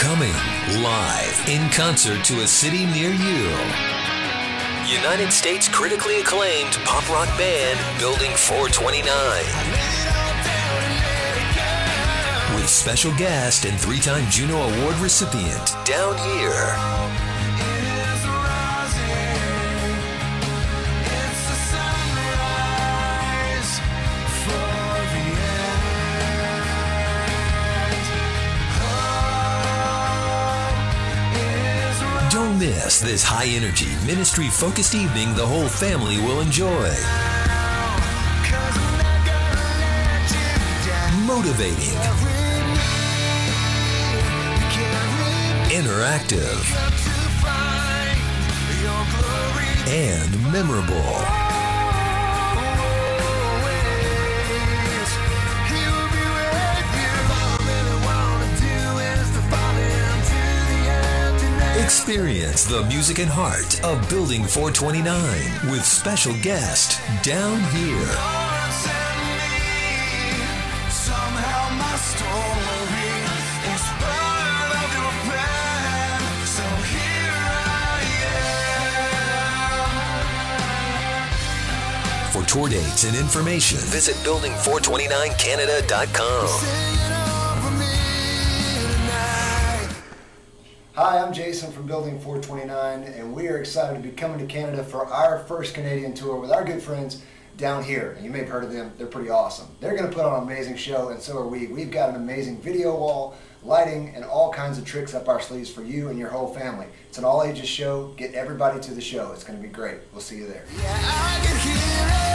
Coming live in concert to a city near you. United States critically acclaimed pop rock band Building 429. With special guest and three time Juno Award recipient, Downhere. Don't miss this high energy, ministry focused evening the whole family will enjoy. Motivating, interactive, and memorable. Experience the music and heart of Building 429 with special guest Down Here. For tour dates and information, visit building429canada.com. Hi, I'm Jason from Building 429, and we are excited to be coming to Canada for our first Canadian tour with our good friends Downhere. And you may have heard of them, they're pretty awesome. They're going to put on an amazing show, and so are we. We've got an amazing video wall, lighting, and all kinds of tricks up our sleeves for you and your whole family. It's an all ages show. Get everybody to the show. It's going to be great. We'll see you there. Yeah,